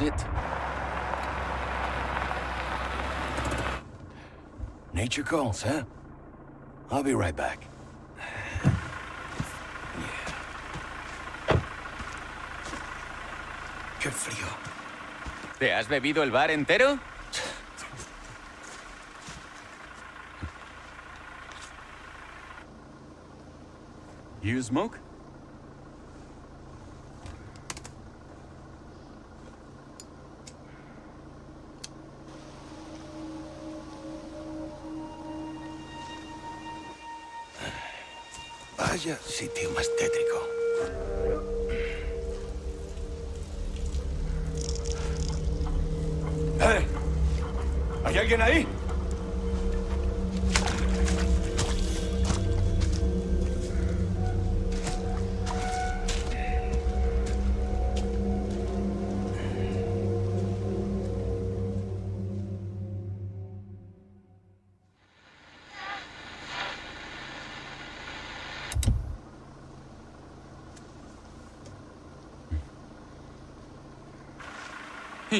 this it. Nature calls, huh? I'll be right back. Qué frío. ¿Te has bebido el bar entero? You smoke? Sitio más tétrico. ¡Eh! ¿Hay alguien ahí?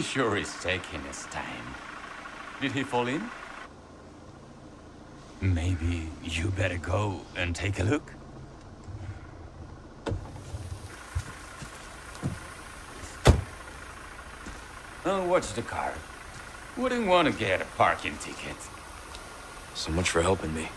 Sure is taking his time. Did he fall in? Maybe you better go and take a look. Oh, watch the car. Wouldn't want to get a parking ticket. So much for helping me.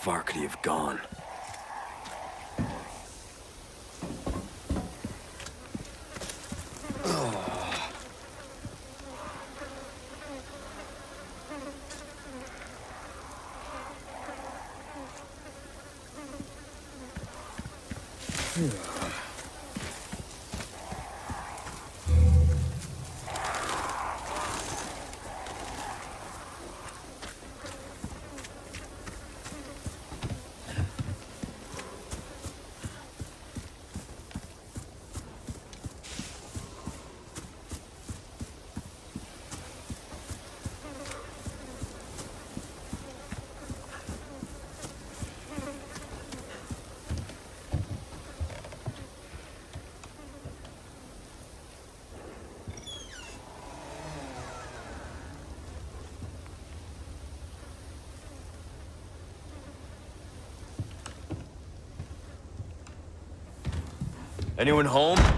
far could he have gone? Yeah. Anyone home?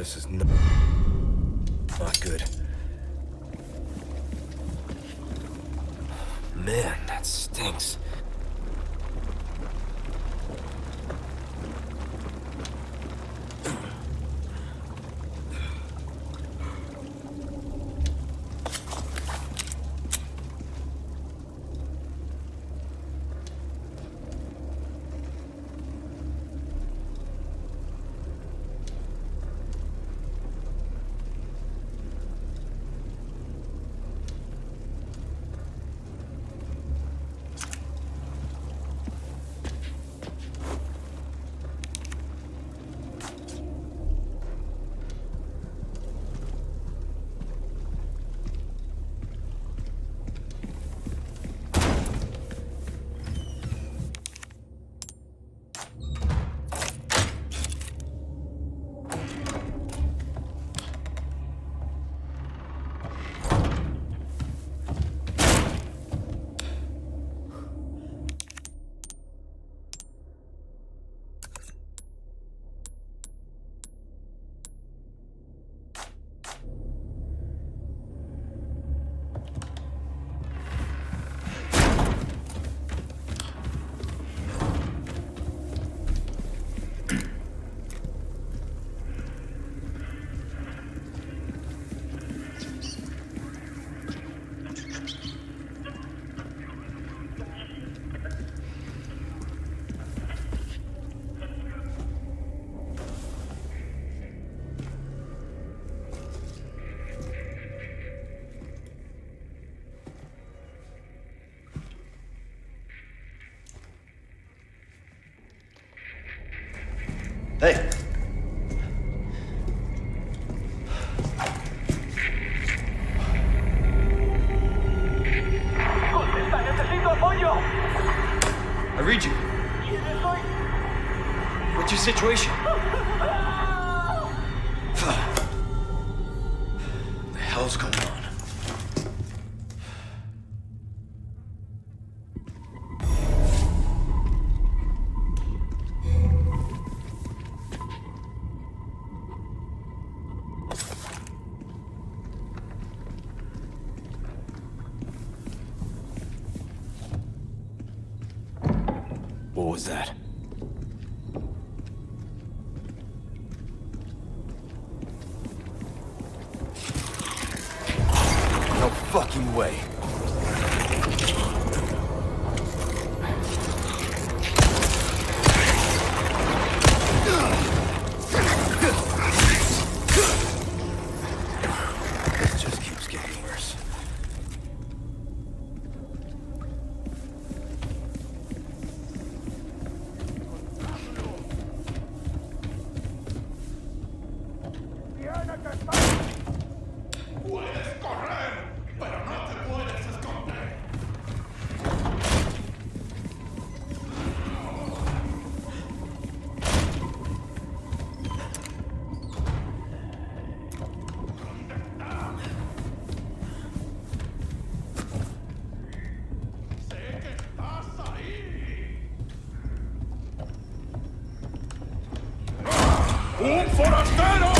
This is no not good. Man, that stinks. What's your situation? the hell's going on? What was that? Fucking way. Forastero!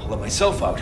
I'll let myself out.